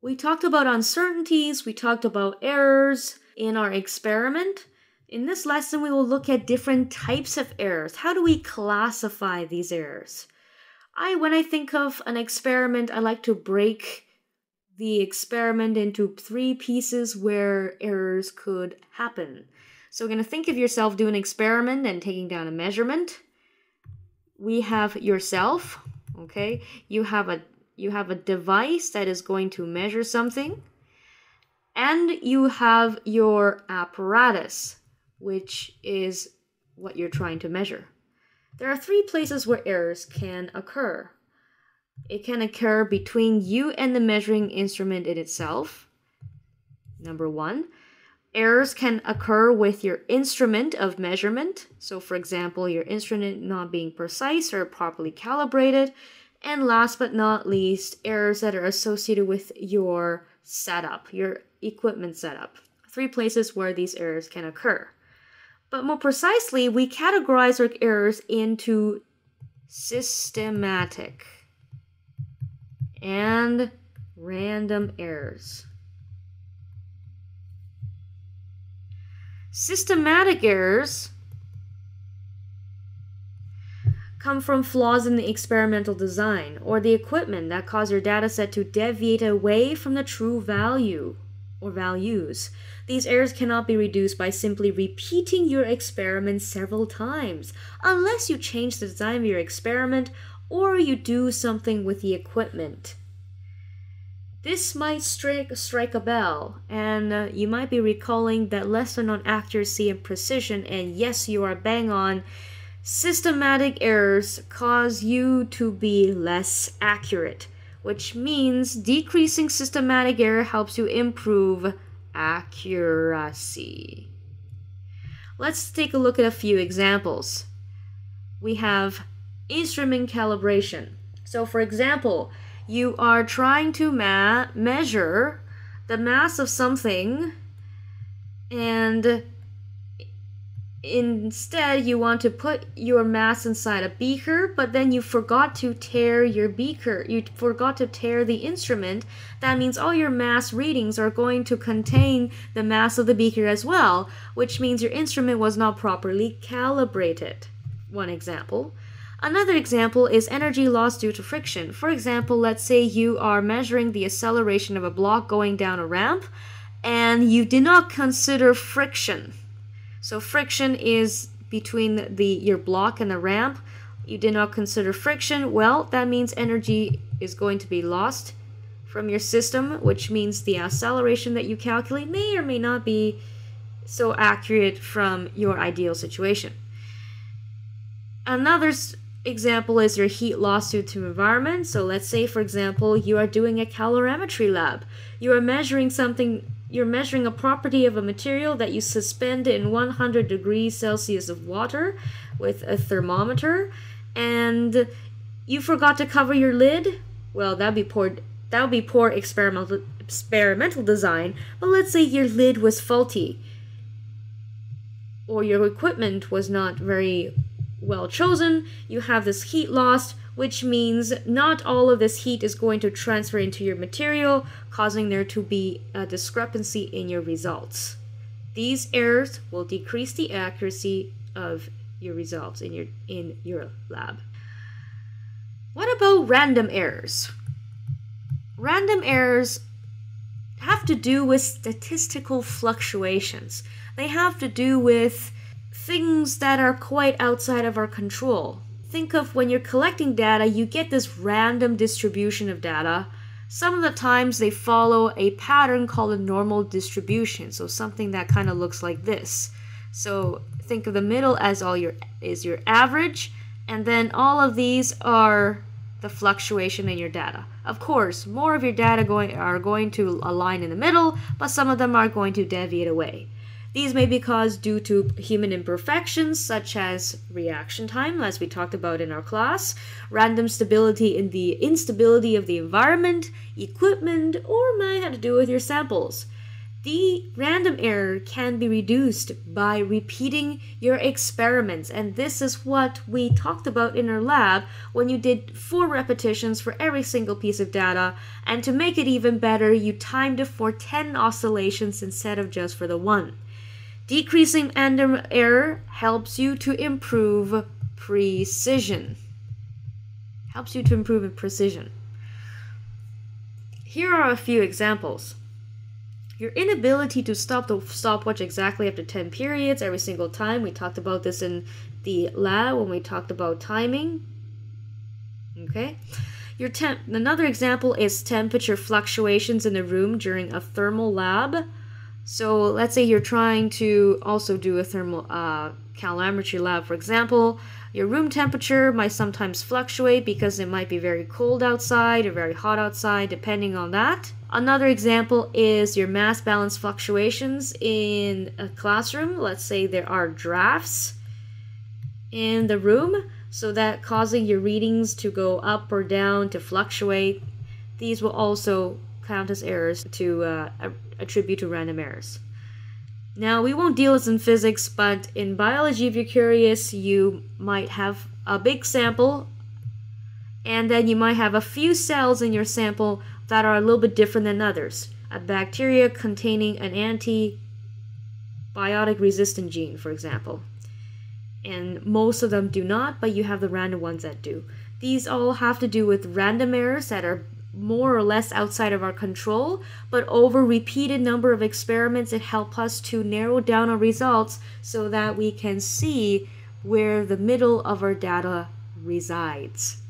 We talked about uncertainties, we talked about errors in our experiment. In this lesson, we will look at different types of errors. How do we classify these errors? I, when I think of an experiment, I like to break the experiment into three pieces where errors could happen. So we're going to think of yourself doing an experiment and taking down a measurement. We have yourself, okay? You have a you have a device that is going to measure something and you have your apparatus which is what you're trying to measure. There are three places where errors can occur. It can occur between you and the measuring instrument in itself. Number one, errors can occur with your instrument of measurement. So, for example, your instrument not being precise or properly calibrated. And last but not least, errors that are associated with your setup, your equipment setup. Three places where these errors can occur. But more precisely, we categorize our errors into systematic and random errors. Systematic errors come from flaws in the experimental design or the equipment that cause your dataset to deviate away from the true value or values. These errors cannot be reduced by simply repeating your experiment several times, unless you change the design of your experiment or you do something with the equipment. This might strike, strike a bell, and uh, you might be recalling that lesson on accuracy and precision, and yes, you are bang on. Systematic errors cause you to be less accurate which means decreasing systematic error helps you improve accuracy. Let's take a look at a few examples. We have instrument calibration. So, for example, you are trying to measure the mass of something and Instead, you want to put your mass inside a beaker, but then you forgot to tare your beaker. You forgot to tare the instrument. That means all your mass readings are going to contain the mass of the beaker as well, which means your instrument was not properly calibrated. One example. Another example is energy loss due to friction. For example, let's say you are measuring the acceleration of a block going down a ramp and you did not consider friction so friction is between the your block and the ramp. You did not consider friction. Well, that means energy is going to be lost from your system, which means the acceleration that you calculate may or may not be so accurate from your ideal situation. Another example is your heat due to environment. So let's say, for example, you are doing a calorimetry lab. You are measuring something you're measuring a property of a material that you suspend in 100 degrees Celsius of water with a thermometer and you forgot to cover your lid. Well, that'd be poor that would be poor experimental experimental design, but let's say your lid was faulty or your equipment was not very well chosen, you have this heat loss which means not all of this heat is going to transfer into your material, causing there to be a discrepancy in your results. These errors will decrease the accuracy of your results in your in your lab. What about random errors? Random errors have to do with statistical fluctuations. They have to do with things that are quite outside of our control think of when you're collecting data, you get this random distribution of data. Some of the times they follow a pattern called a normal distribution, so something that kind of looks like this. So think of the middle as all your is your average, and then all of these are the fluctuation in your data. Of course, more of your data going are going to align in the middle, but some of them are going to deviate away. These may be caused due to human imperfections such as reaction time, as we talked about in our class, random stability in the instability of the environment, equipment, or may have to do with your samples. The random error can be reduced by repeating your experiments, and this is what we talked about in our lab when you did four repetitions for every single piece of data. And to make it even better, you timed it for 10 oscillations instead of just for the one. Decreasing random error helps you to improve precision. Helps you to improve precision. Here are a few examples. Your inability to stop the stopwatch exactly after 10 periods every single time. We talked about this in the lab when we talked about timing. Okay. Your temp another example is temperature fluctuations in the room during a thermal lab. So let's say you're trying to also do a thermal uh, calorimetry lab, for example. Your room temperature might sometimes fluctuate because it might be very cold outside or very hot outside, depending on that. Another example is your mass balance fluctuations in a classroom. Let's say there are drafts in the room, so that causing your readings to go up or down, to fluctuate. These will also count as errors to uh, attribute to random errors. Now, we won't deal with in physics, but in biology, if you're curious, you might have a big sample, and then you might have a few cells in your sample that are a little bit different than others. A bacteria containing an antibiotic resistant gene, for example. And most of them do not, but you have the random ones that do. These all have to do with random errors that are more or less outside of our control, but over repeated number of experiments, it helps us to narrow down our results so that we can see where the middle of our data resides.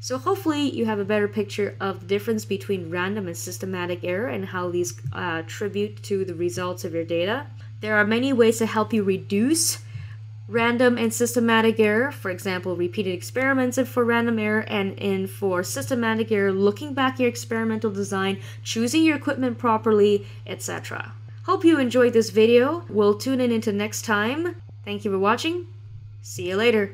So hopefully you have a better picture of the difference between random and systematic error and how these uh, attribute to the results of your data. There are many ways to help you reduce random and systematic error, for example, repeated experiments for random error, and in for systematic error, looking back your experimental design, choosing your equipment properly, etc. Hope you enjoyed this video. We'll tune in into next time. Thank you for watching. See you later.